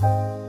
嗯。